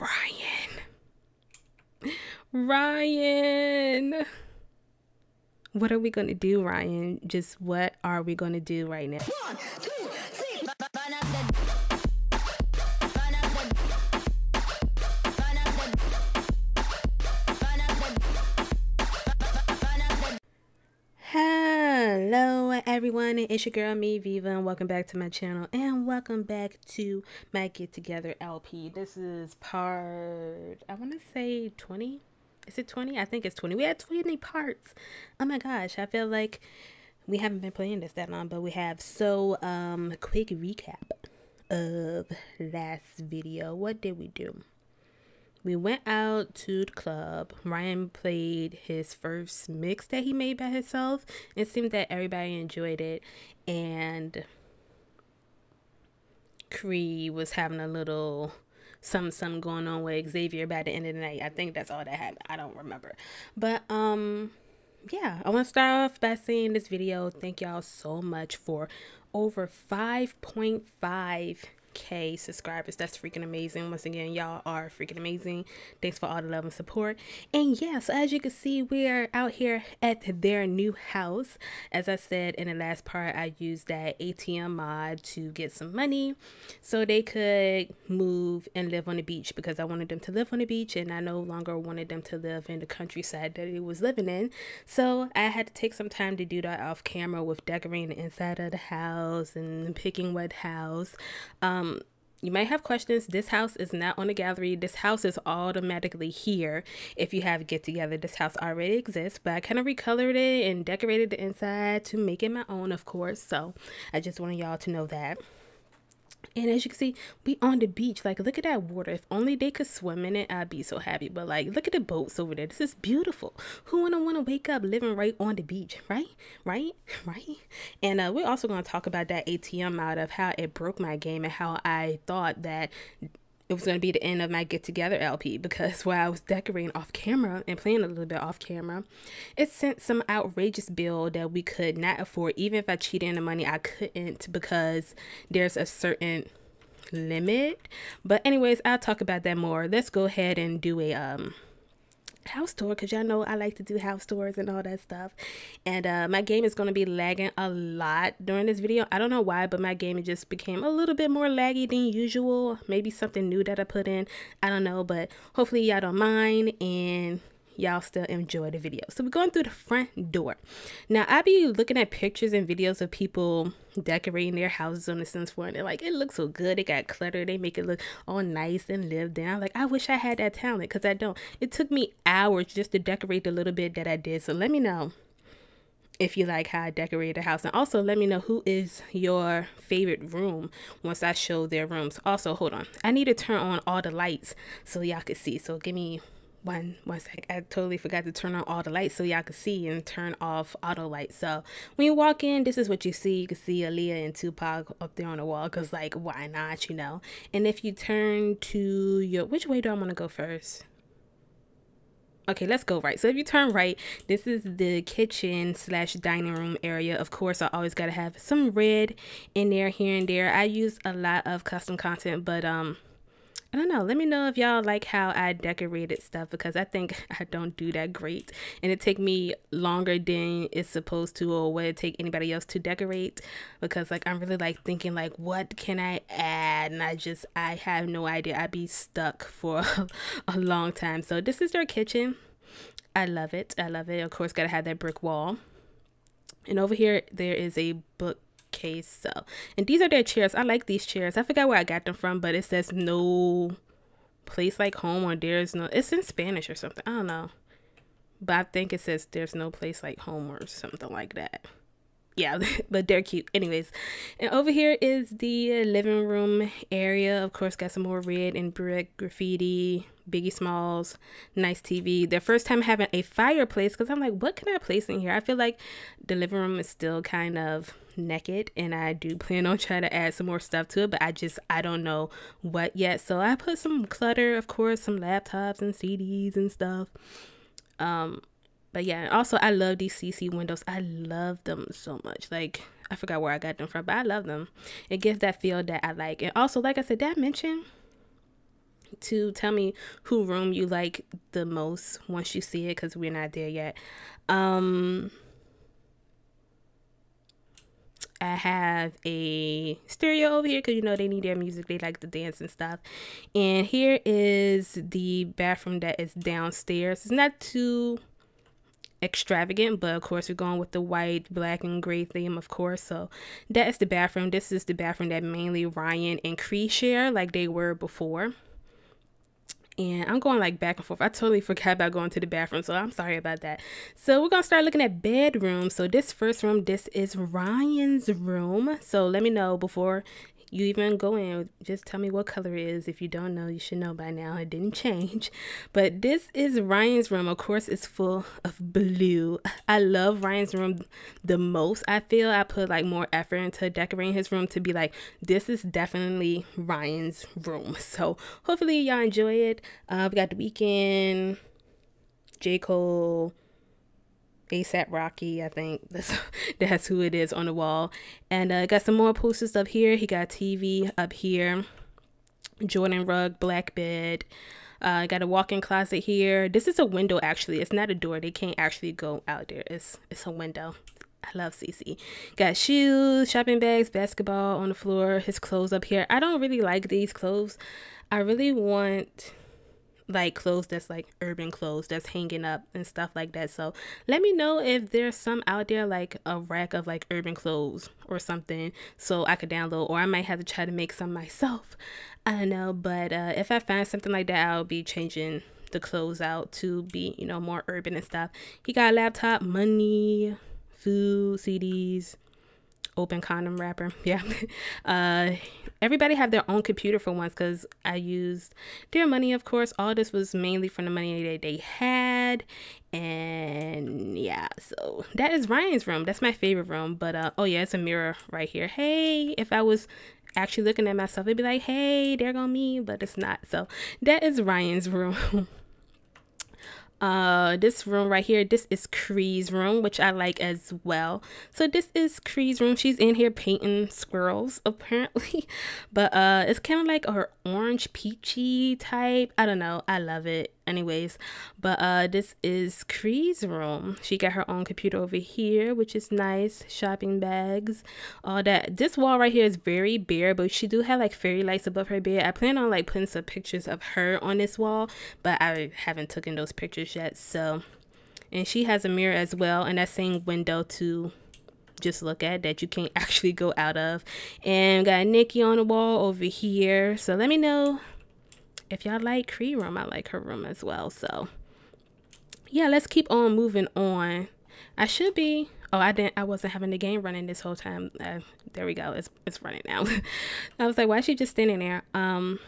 Rian. Rian. What are we going to do, Rian? Just what are we going to do right now? One, two, everyone, it's your girl me Viva and welcome back to my channel and welcome back to my get together LP. This is part I want to say 20. Is it 20? I think it's 20. We had 20 parts. Oh my gosh, I feel like we haven't been playing this that long, but we have. So, um quick recap of last video. What did we do? We went out to the club. Rian played his first mix that he made by himself. It seemed that everybody enjoyed it, and Cree was having a little some some going on with Xavier by the end of the night. I think that's all that happened. I don't remember, but um, yeah. I want to start off by saying this video. Thank y'all so much for over five point five K subscribers. That's freaking amazing. Once again, y'all are freaking amazing. Thanks for all the love and support. And yeah, so as you can see, we are out here at their new house. As I said in the last part, I used that ATM mod to get some money so they could move and live on the beach because I wanted them to live on the beach and I no longer wanted them to live in the countryside that it was living in. So I had to take some time to do that off camera with decorating the inside of the house and picking what house. Um, um, you might have questions. This house is not on the gallery. This house is automatically here if you have get together. This house already exists, but I kind of recolored it and decorated the inside to make it my own, of course. So I just wanted y'all to know that. And as you can see, we on the beach. Like, look at that water. If only they could swim in it, I'd be so happy. But like, look at the boats over there. This is beautiful. Who wouldn't want to wake up living right on the beach, right? Right? Right? And uh, we're also going to talk about that ATM out of how it broke my game and how I thought that it was going to be the end of my get together LP because while I was decorating off camera and playing a little bit off camera, it sent some outrageous bill that we could not afford. Even if I cheated in the money, I couldn't because there's a certain limit. But anyways, I'll talk about that more. Let's go ahead and do a um house tour because y'all know I like to do house tours and all that stuff. And uh, my game is going to be lagging a lot during this video. I don't know why, but my game just became a little bit more laggy than usual. Maybe something new that I put in. I don't know, but hopefully y'all don't mind. And y'all still enjoy the video. So we're going through the front door. Now I be looking at pictures and videos of people decorating their houses on the Sims 4 and they're like, it looks so good. It got cluttered. They make it look all nice and lived in. I'm like, I wish I had that talent because I don't. It took me hours just to decorate the little bit that I did. So let me know if you like how I decorate the house. And also let me know who is your favorite room once I show their rooms. Also, hold on. I need to turn on all the lights so y'all can see. So give me one one sec. I totally forgot to turn on all the lights so y'all can see and turn off auto lights. So when you walk in this is what you see. You can see Aaliyah and Tupac up there on the wall because like why not you know? And if you turn to your which way do i want to go first? Okay let's go right. So if you turn right this is the kitchen slash dining room area. Of course i always got to have some red in there here and there. I use a lot of custom content but um I don't know. Let me know if y'all like how I decorated stuff because I think I don't do that great. And it take me longer than it's supposed to or would it take anybody else to decorate because like I'm really like thinking like what can I add and I just I have no idea. I'd be stuck for a long time. So this is their kitchen. I love it. I love it. Of course, got to have that brick wall. And over here, there is a book case so. And these are their chairs. I like these chairs. I forgot where i got them from but it says no place like home or there's no it's in spanish or something. I don't know. But i think it says there's no place like home or something like that yeah but they're cute anyways and over here is the living room area of course got some more red and brick graffiti Biggie Smalls, nice TV. Their first time having a fireplace because I'm like, what can I place in here? I feel like the living room is still kind of naked and I do plan on trying to add some more stuff to it, but I just, I don't know what yet. So I put some clutter, of course, some laptops and CDs and stuff. Um, but yeah, also I love these CC windows. I love them so much. Like, I forgot where I got them from, but I love them. It gives that feel that I like. And also, like I said, I mention to tell me who room you like the most once you see it because we're not there yet. Um, I have a stereo over here because you know they need their music, they like to dance and stuff. And here is the bathroom that is downstairs. It's not too extravagant, but of course we're going with the white, black, and gray theme, of course. So that is the bathroom. This is the bathroom that mainly Rian and Cree share, like they were before and I'm going like back and forth. I totally forgot about going to the bathroom, so I'm sorry about that. So we're gonna start looking at bedrooms. So this first room, this is Rian's room. So let me know before you even go in, just tell me what color it is. If you don't know, you should know by now. It didn't change. But this is Rian's room. Of course, it's full of blue. I love Rian's room the most. I feel I put like more effort into decorating his room to be like, this is definitely Rian's room. So hopefully y'all enjoy it. Uh, we got the Weeknd J. Cole, ASAP Rocky, I think that's that's who it is on the wall. And uh, got some more posters up here. He got TV up here. Jordan rug, black bed. Uh, got a walk-in closet here. This is a window actually. It's not a door. They can't actually go out there. It's it's a window. I love CC. Got shoes, shopping bags, basketball on the floor. His clothes up here. I don't really like these clothes. I really want like clothes that's like urban clothes that's hanging up and stuff like that. So let me know if there's some out there like a rack of like urban clothes or something so I could download or I might have to try to make some myself. I don't know, but uh, if I find something like that, I'll be changing the clothes out to be, you know, more urban and stuff. He got a laptop, money, food, CDs, open condom wrapper. Yeah. Uh, everybody have their own computer for once because I used their money, of course. All this was mainly from the money that they had. And yeah, so that is Rian's room. That's my favorite room. But uh, oh, yeah, it's a mirror right here. Hey, if I was actually looking at myself, it'd be like, hey, there go me, but it's not. So that is Rian's room. Uh this room right here this is cree's room which i like as well. So this is cree's room. She's in here painting squirrels apparently. But uh it's kind of like her orange peachy type. I don't know. I love it anyways. But uh this is cree's room. She got her own computer over here which is nice. Shopping bags all that. This wall right here is very bare but she do have like fairy lights above her bed. I plan on like putting some pictures of her on this wall but i haven't taken those pictures yet so. And she has a mirror as well and that same window to just look at that you can't actually go out of. And got nikki on the wall over here so let me know if y'all like Cree room, I like her room as well. So yeah, let's keep on moving on. I should be. Oh, I didn't. I wasn't having the game running this whole time. Uh, there we go. It's it's running now. I was like, why is she just standing there? Um,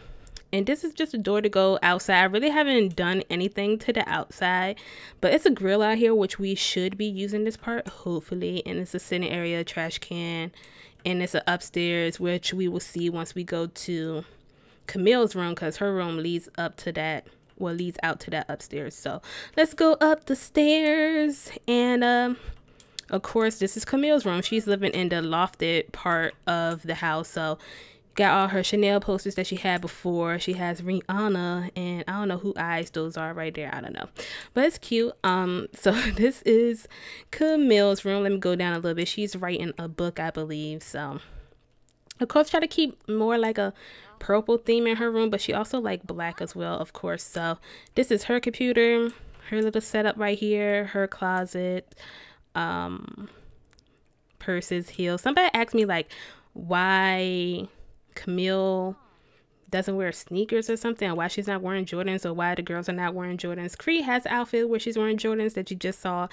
and this is just a door to go outside. I really haven't done anything to the outside, but it's a grill out here, which we should be using this part hopefully. And it's a sitting area, trash can, and it's an upstairs, which we will see once we go to Camille's room because her room leads up to that well leads out to that upstairs. So let's go up the stairs and um of course this is Camille's room. She's living in the lofted part of the house. So got all her Chanel posters that she had before. She has Rihanna and I don't know who eyes those are right there. I don't know. But it's cute. Um so this is Camille's room. Let me go down a little bit. She's writing a book I believe. So of course try to keep more like a purple theme in her room, but she also like black as well, of course. So this is her computer, her little setup right here, her closet, um, purses, heels. Somebody asked me like why Camille doesn't wear sneakers or something, or why she's not wearing Jordans, or why the girls are not wearing Jordans. Cree has outfit where she's wearing Jordans that you just saw,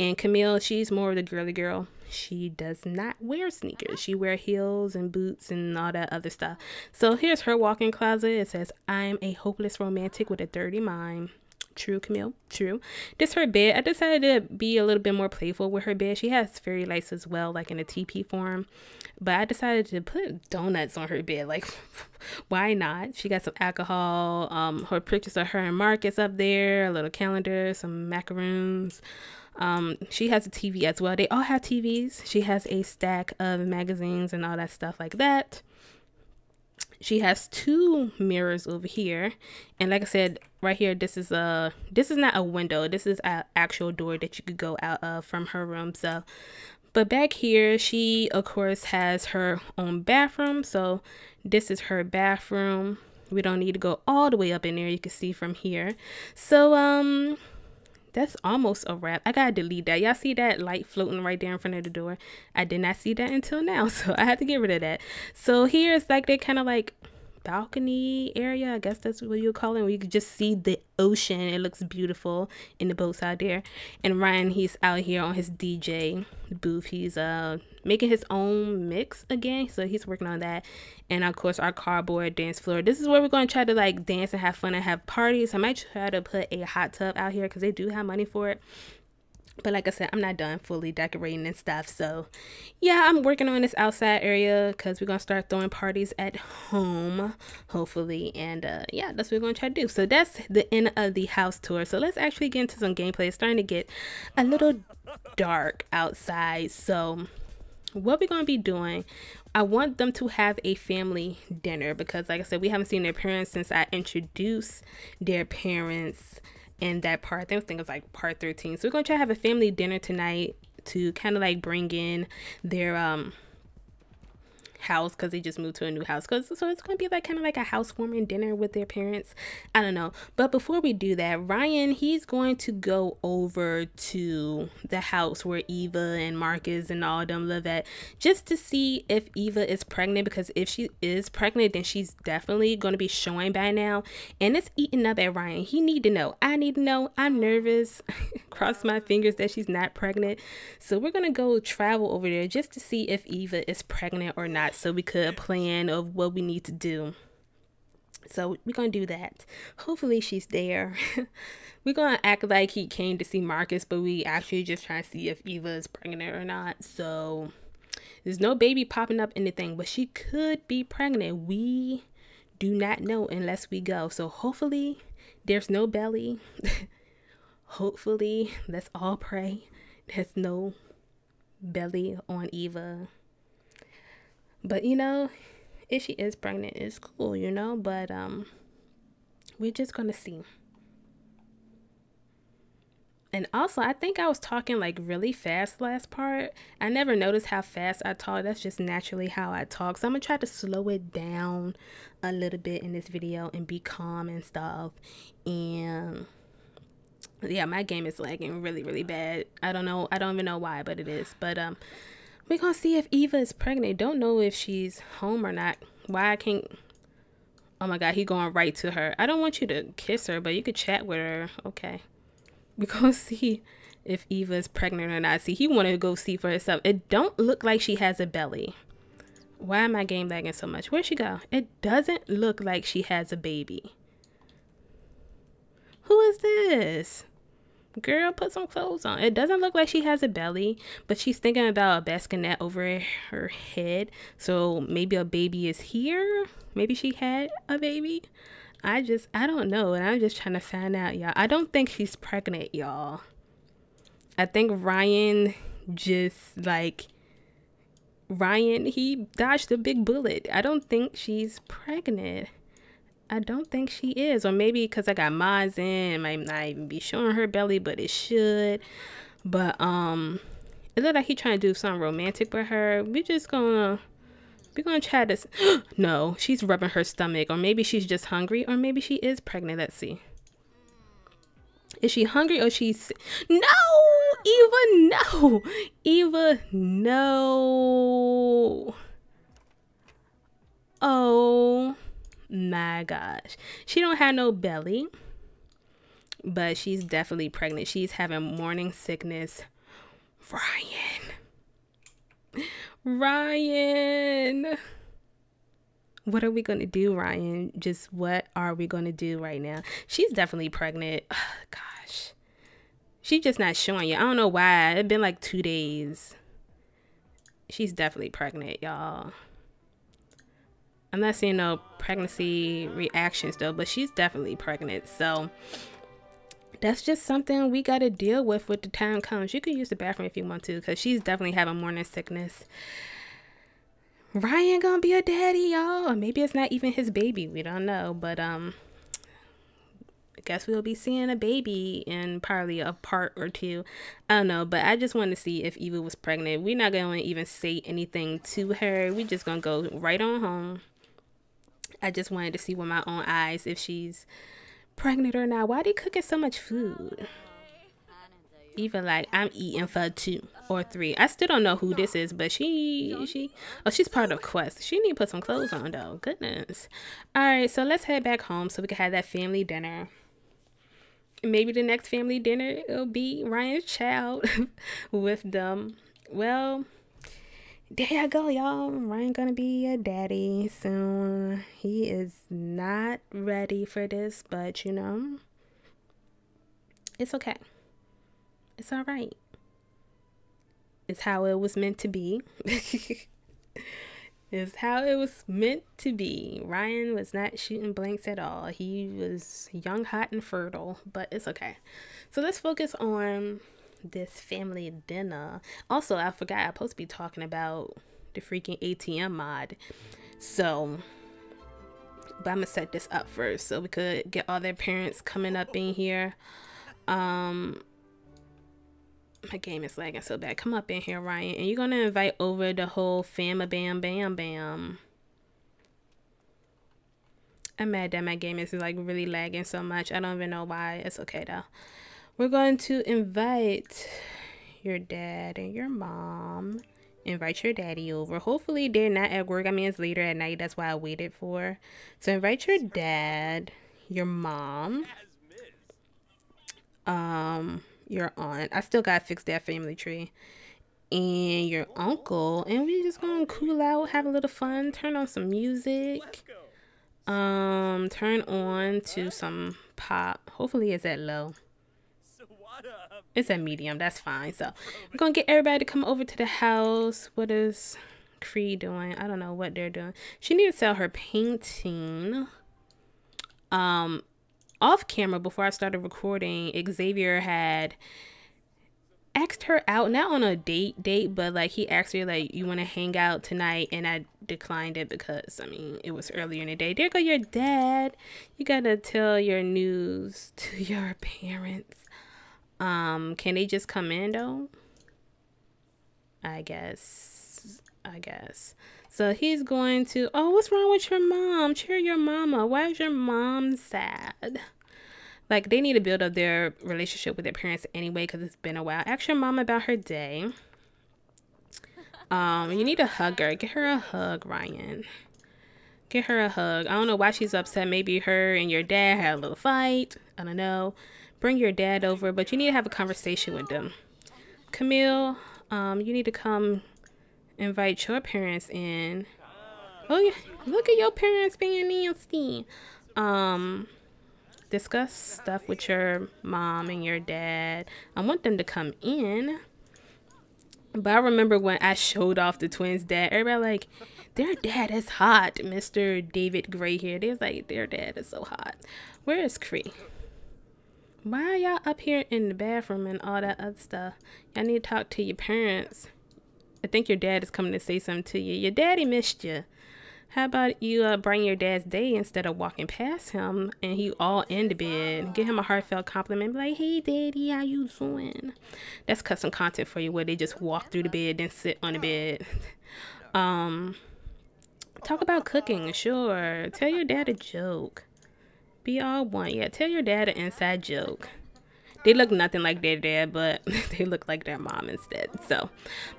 and Camille, she's more of the girly girl. She does not wear sneakers. She wear heels and boots and all that other stuff. So here's her walk-in closet. It says, "I'm a hopeless romantic with a dirty mind." True, Camille. True. This her bed. I decided to be a little bit more playful with her bed. She has fairy lights as well, like in a TP form. But I decided to put donuts on her bed. Like, why not? She got some alcohol. Um, her pictures of her and Marcus up there. A little calendar, some macaroons. Um, she has a TV as well. They all have TVs. She has a stack of magazines and all that stuff like that. She has two mirrors over here. And like i said right here this is a this is not a window. This is an actual door that you could go out of from her room. So but back here she of course has her own bathroom. So this is her bathroom. We don't need to go all the way up in there. You can see from here. So um that's almost a wrap. I gotta delete that. Y'all see that light floating right there in front of the door? I did not see that until now, so I had to get rid of that. So here's like they kind of like balcony area. I guess that's what you call it. Where you can just see the ocean. It looks beautiful in the boats out there. And Rian, he's out here on his DJ booth. He's uh making his own mix again. So he's working on that. And of course our cardboard dance floor. This is where we're going to try to like dance and have fun and have parties. I might try to put a hot tub out here because they do have money for it. But like I said, I'm not done fully decorating and stuff. So yeah, I'm working on this outside area because we're going to start throwing parties at home, hopefully. And uh, yeah, that's what we're going to try to do. So that's the end of the house tour. So let's actually get into some gameplay. It's starting to get a little dark outside. So what we're going to be doing I want them to have a family dinner because like I said we haven't seen their parents since I introduced their parents in that part. I think, I think it's like part 13. So we're going to try to have a family dinner tonight to kind of like bring in their um house because they just moved to a new house. Cause so it's gonna be like kind of like a housewarming dinner with their parents. I don't know. But before we do that, Rian he's going to go over to the house where Eva and Marcus and all them live at just to see if Eva is pregnant. Because if she is pregnant, then she's definitely gonna be showing by now. And it's eating up at Rian. He need to know. I need to know. I'm nervous. Cross my fingers that she's not pregnant. So we're gonna go travel over there just to see if Eva is pregnant or not so we could plan of what we need to do. So we're gonna do that. Hopefully she's there. we're gonna act like he came to see Marcus, but we actually just trying to see if Eva is pregnant or not. So there's no baby popping up anything, but she could be pregnant. We do not know unless we go. So hopefully there's no belly. hopefully, let's all pray. There's no belly on Eva. But you know, if she is pregnant, it's cool, you know, but um we're just gonna see. And also, I think I was talking like really fast last part. I never noticed how fast I talk. That's just naturally how I talk. So I'm gonna try to slow it down a little bit in this video and be calm and stuff. And yeah, my game is lagging really, really bad. I don't know. I don't even know why, but it is. But um, we're gonna see if Eva is pregnant. Don't know if she's home or not. Why I can't Oh my god, he going right to her. I don't want you to kiss her, but you could chat with her. Okay. We're gonna see if Eva is pregnant or not. See, he wanted to go see for herself. It don't look like she has a belly. Why am I game lagging so much? Where'd she go? It doesn't look like she has a baby. Who is this? Girl, put some clothes on. It doesn't look like she has a belly, but she's thinking about a bassinet over her head. So maybe a baby is here. Maybe she had a baby. I just, I don't know. And I'm just trying to find out, y'all. I don't think she's pregnant, y'all. I think Rian just like, Rian, he dodged a big bullet. I don't think she's pregnant. I don't think she is. Or maybe because I got mods in, it might not even be showing her belly, but it should. But um it looked like he trying to do something romantic with her. We just gonna we're gonna try this. no, she's rubbing her stomach, or maybe she's just hungry, or maybe she is pregnant. Let's see. Is she hungry or she's no Eva no Eva no oh my gosh. She don't have no belly but she's definitely pregnant. She's having morning sickness. Rian. Rian. What are we going to do rian? Just what are we going to do right now? She's definitely pregnant. Gosh. She's just not showing you i don't know why. It's been like two days. She's definitely pregnant y'all I'm not seeing no pregnancy reactions though, but she's definitely pregnant. So that's just something we got to deal with when the time comes. You can use the bathroom if you want to because she's definitely having morning sickness. Rian gonna be a daddy, y'all. Maybe it's not even his baby. We don't know. But um I guess we'll be seeing a baby in probably a part or two. I don't know, but I just want to see if Eva was pregnant. We're not gonna even say anything to her. We're just gonna go right on home. I just wanted to see with my own eyes if she's pregnant or not. Why they cooking so much food? Even like I'm eating for two or three. I still don't know who this is, but she she oh she's part of Quest. She need to put some clothes on though. Goodness. All right, so let's head back home so we can have that family dinner. Maybe the next family dinner will be Rian's child with them. Well, there you go, y'all. Rian gonna be a daddy soon. He is not ready for this, but you know, it's okay. It's all right. It's how it was meant to be. it's how it was meant to be. Rian was not shooting blanks at all. He was young, hot, and fertile, but it's okay. So let's focus on this family dinner. Also, I forgot I'm supposed to be talking about the freaking ATM mod. So, but I'm gonna set this up first so we could get all their parents coming up in here. Um, my game is lagging so bad. Come up in here, Rian. And you're to invite over the whole fama bam bam bam. I'm mad that my game is like really lagging so much. I don't even know why. It's okay though. We're going to invite your dad and your mom. Invite your daddy over. Hopefully they're not at work. I mean, it's later at night. That's why I waited for. So invite your dad, your mom. Um your aunt. I still gotta fix that family tree. And your uncle. And we just gonna cool out, have a little fun, turn on some music. Um, turn on to some pop. Hopefully it's at low. It's a medium, that's fine. So we're gonna get everybody to come over to the house. What is Cree doing? I don't know what they're doing. She needs to sell her painting. Um, off camera before I started recording, Xavier had asked her out, not on a date date, but like he asked her like, "You want to hang out tonight?" And I declined it because I mean it was earlier in the day. There go your dad. You gotta tell your news to your parents. Um, can they just come in though? I guess. I guess. So he's going to, oh, what's wrong with your mom? Cheer your mama. Why is your mom sad? Like, they need to build up their relationship with their parents anyway because it's been a while. Ask your mom about her day. Um, you need to hug her. Get her a hug, Rian. Get her a hug. I don't know why she's upset. Maybe her and your dad had a little fight. I don't know. Bring your dad over, but you need to have a conversation with them. Camille, um, you need to come invite your parents in. Oh yeah, look at your parents being nasty. Um, discuss stuff with your mom and your dad. I want them to come in. But I remember when I showed off the twins' dad, everybody like, their dad is hot, Mr. David Grey here. They was like, their dad is so hot. Where is Cree? Why are y'all up here in the bathroom and all that other stuff? Y'all need to talk to your parents. I think your dad is coming to say something to you. Your daddy missed you. How about you uh, bring your dad's day instead of walking past him and he all in the bed? Give him a heartfelt compliment. Be like, hey, daddy, how you doing? That's custom content for you where they just walk through the bed and sit on the bed. um, talk about cooking, sure. Tell your dad a joke. Be all one. Yeah, tell your dad an inside joke they look nothing like their dad, but they look like their mom instead. So,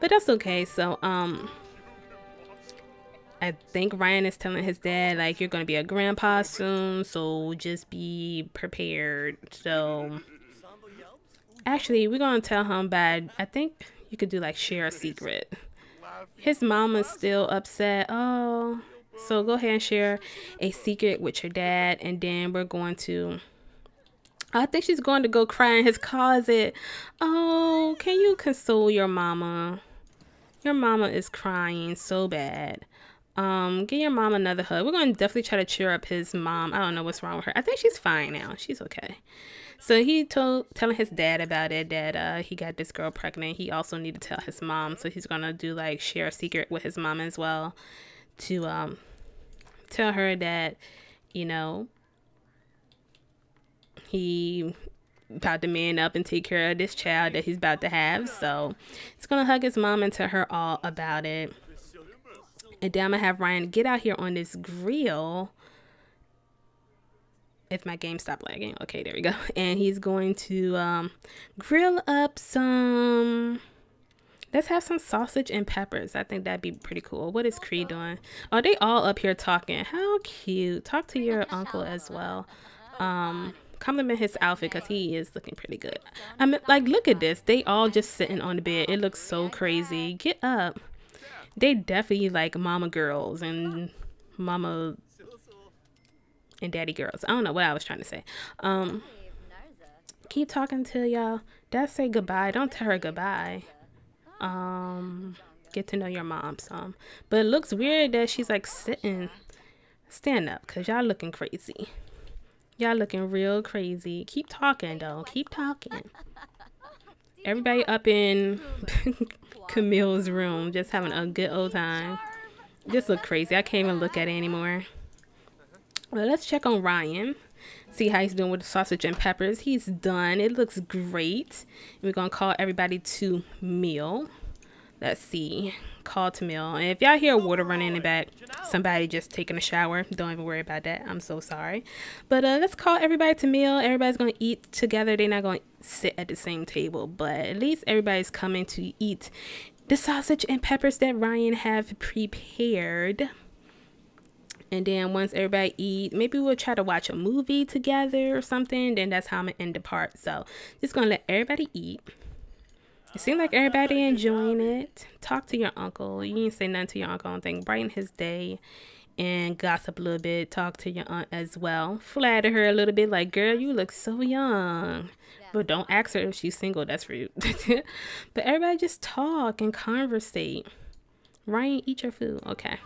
but that's okay. So, um, I think Rian is telling his dad like you're gonna be a grandpa soon, so just be prepared. So, actually, we're gonna tell him, but I think you could do like share a secret. His mom is still upset. Oh, so go ahead and share a secret with your dad, and then we're going to I think she's going to go cry in his closet. Oh, can you console your mama? Your mama is crying so bad. Um, give your mom another hug. We're gonna definitely try to cheer up his mom. I don't know what's wrong with her. I think she's fine now. She's okay. So he told telling his dad about it that uh, he got this girl pregnant. He also need to tell his mom, so he's gonna do like share a secret with his mom as well to um tell her that you know he about to man up and take care of this child that he's about to have. So he's gonna hug his mom and tell her all about it. And then I'm gonna have Rian get out here on this grill if my game stopped lagging. Okay, there we go. And he's going to um, grill up some. Let's have some sausage and peppers. I think that'd be pretty cool. What is Cree doing? Oh, they all up here talking. How cute. Talk to your uncle as well. Um, compliment his outfit because he is looking pretty good. I mean, like, look at this. They all just sitting on the bed. It looks so crazy. Get up. They definitely like mama girls and mama and daddy girls. I don't know what I was trying to say. Um, keep talking to y'all. Dad say goodbye. Don't tell her goodbye. Um, get to know your mom some. But it looks weird that she's like sitting. Stand up, cause y'all looking crazy. Y'all looking real crazy. Keep talking though. Keep talking. Everybody up in Camille's room, just having a good old time. Just look crazy. I can't even look at it anymore. Well, let's check on Rian. See how he's doing with the sausage and peppers. He's done. It looks great. We're going to call everybody to meal. Let's see. Call to meal. And if y'all hear water running in the back, somebody just taking a shower. Don't even worry about that. I'm so sorry. But uh, let's call everybody to meal. Everybody's going to eat together. They're not going to sit at the same table. But at least everybody's coming to eat the sausage and peppers that Rian have prepared and then once everybody eat maybe we'll try to watch a movie together or something then that's how i'm gonna end the part. So just gonna let everybody eat. It seems like everybody enjoying it. Talk to your uncle. You didn't say nothing to your uncle. I think brighten his day and gossip a little bit. Talk to your aunt as well. Flatter her a little bit like girl you look so young. But don't ask her if she's single. That's rude but everybody just talk and conversate. Rian eat your food. Okay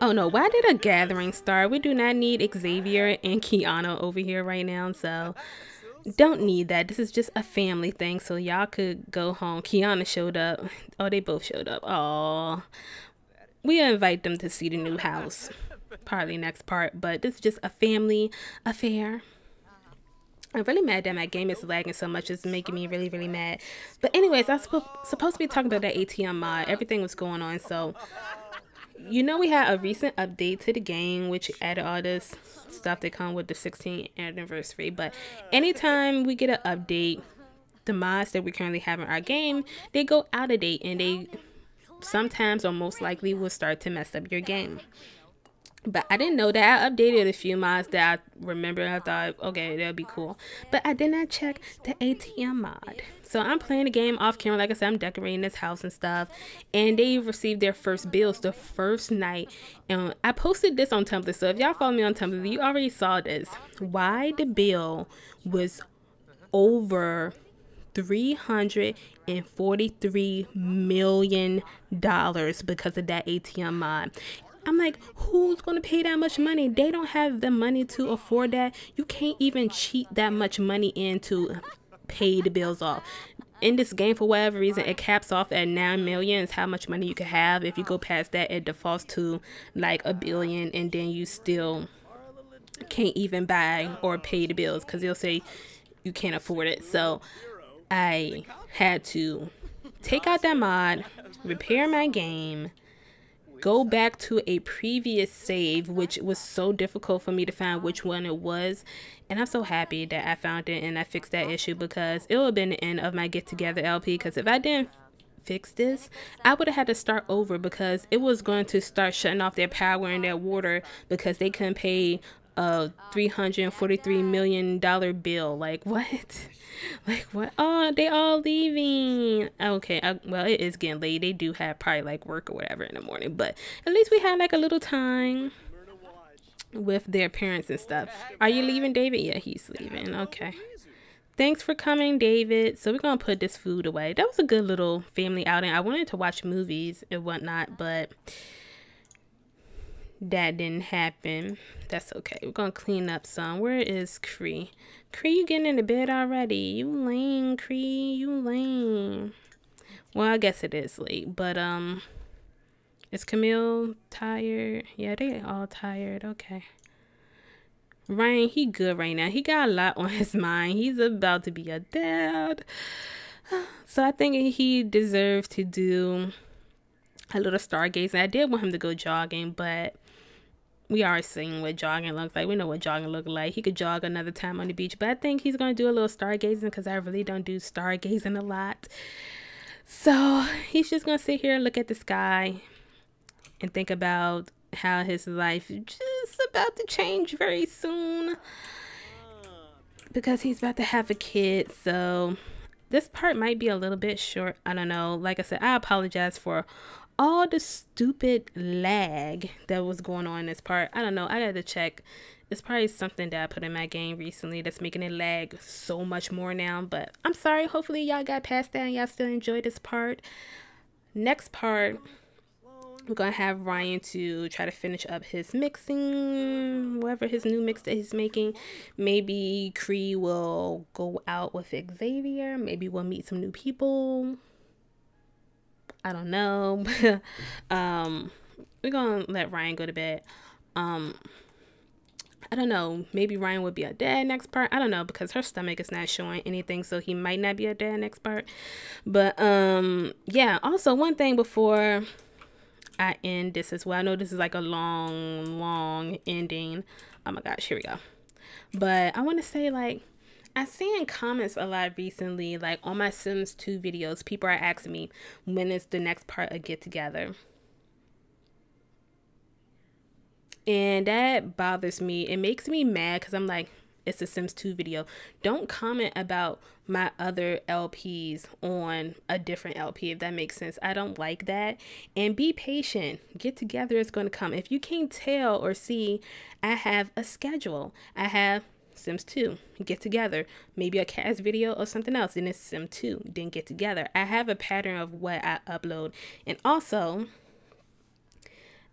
Oh no, why did a gathering start? We do not need Xavier and Kiana over here right now, so don't need that. This is just a family thing, so y'all could go home. Kiana showed up. Oh, they both showed up. Oh, we invite them to see the new house. Probably next part, but this is just a family affair. I'm really mad that my game is lagging so much. It's making me really, really mad. But anyways, I was supposed to be talking about that ATM mod. Everything was going on, so you know we had a recent update to the game which added all this stuff that come with the 16th anniversary but anytime we get an update the mods that we currently have in our game they go out of date and they sometimes or most likely will start to mess up your game but I didn't know that. I updated a few mods that I remember. I thought, okay, that'll be cool. But I did not check the ATM mod. So I'm playing the game off camera. Like I said, I'm decorating this house and stuff. And they received their first bills the first night. And I posted this on Tumblr. So if y'all follow me on Tumblr, you already saw this. Why the bill was over $343 million because of that ATM mod. I'm like, who's going to pay that much money? They don't have the money to afford that. You can't even cheat that much money in to pay the bills off. In this game, for whatever reason, it caps off at 9 million is how much money you can have. If you go past that, it defaults to like a billion and then you still can't even buy or pay the bills because they'll say you can't afford it. So I had to take out that mod, repair my game, go back to a previous save, which was so difficult for me to find which one it was. And I'm so happy that I found it and I fixed that issue because it would have been the end of my get together LP. Because if I didn't fix this, I would have had to start over because it was going to start shutting off their power and their water because they couldn't pay a $343 million bill. Like, what? like, what? Oh, they all leaving. Okay, I, well, it is getting late. They do have probably like work or whatever in the morning, but at least we had like a little time with their parents and stuff. Are you leaving, David? Yeah, he's leaving. Okay. Thanks for coming, David. So we're gonna put this food away. That was a good little family outing. I wanted to watch movies and whatnot, but that didn't happen. That's okay. We're gonna clean up some. Where is Cree? Cree, you getting into bed already? You lame, Cree. You lame. Well, I guess it is late, but um, is Camille tired? Yeah, they all tired. Okay. Rian, he good right now. He got a lot on his mind. He's about to be a dad. So I think he deserves to do a little stargazing. I did want him to go jogging, but we are seeing what jogging looks like. We know what jogging looks like. He could jog another time on the beach, but I think he's gonna do a little stargazing because I really don't do stargazing a lot. So he's just gonna sit here and look at the sky and think about how his life is just about to change very soon because he's about to have a kid. So this part might be a little bit short. I don't know. Like I said, I apologize for all the stupid lag that was going on in this part. I don't know. I got to check. It's probably something that I put in my game recently that's making it lag so much more now. But I'm sorry. Hopefully y'all got past that and y'all still enjoy this part. Next part, we're going to have Rian to try to finish up his mixing, whatever his new mix that he's making. Maybe Cree will go out with Xavier. Maybe we'll meet some new people. I don't know. um, we're gonna let Rian go to bed. Um, I don't know. Maybe Rian would be a dad next part. I don't know because her stomach is not showing anything, so he might not be a dad next part. But um, yeah. Also, one thing before I end this as well. I know this is like a long, long ending. Oh my gosh, here we go. But I want to say like I see in comments a lot recently, like on my Sims 2 videos, people are asking me when is the next part of Get Together. And that bothers me. It makes me mad because I'm like, it's a Sims 2 video. Don't comment about my other LPs on a different LP, if that makes sense. I don't like that. And be patient. Get together is going to come. If you can't tell or see, I have a schedule. I have Sims 2, get together. Maybe a cast video or something else. And it's Sim 2, then get together. I have a pattern of what I upload. And also,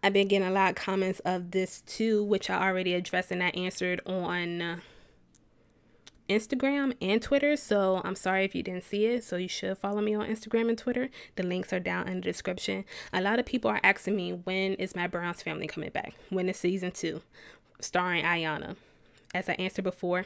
I've been getting a lot of comments of this too, which I already addressed and I answered on uh, Instagram and Twitter. So I'm sorry if you didn't see it. So you should follow me on Instagram and Twitter. The links are down in the description. A lot of people are asking me when is my Browns family coming back? When is season two? Starring Ayana as I answered before,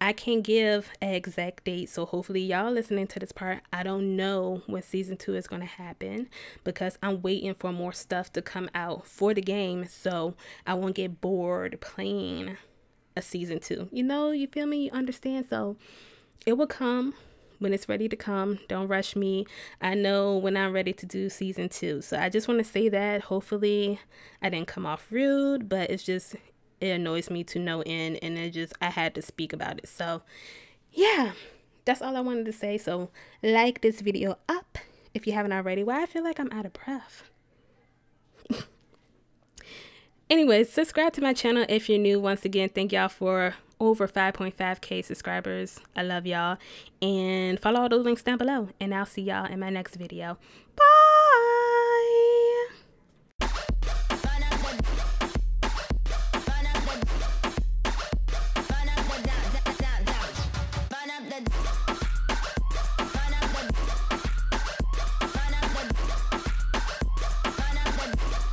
I can't give an exact date. So hopefully y'all listening to this part, I don't know when season two is going to happen because I'm waiting for more stuff to come out for the game. So I won't get bored playing a season two. You know, you feel me? You understand? So it will come when it's ready to come. Don't rush me. I know when I'm ready to do season two. So I just want to say that. Hopefully, I didn't come off rude, but it's just it annoys me to no end and it just I had to speak about it. So yeah, that's all I wanted to say. So like this video up if you haven't already. Why I feel like I'm out of breath. Anyways, subscribe to my channel if you're new. Once again, thank y'all for over 5.5k subscribers. I love y'all. And follow all those links down below. And I'll see y'all in my next video. Bye!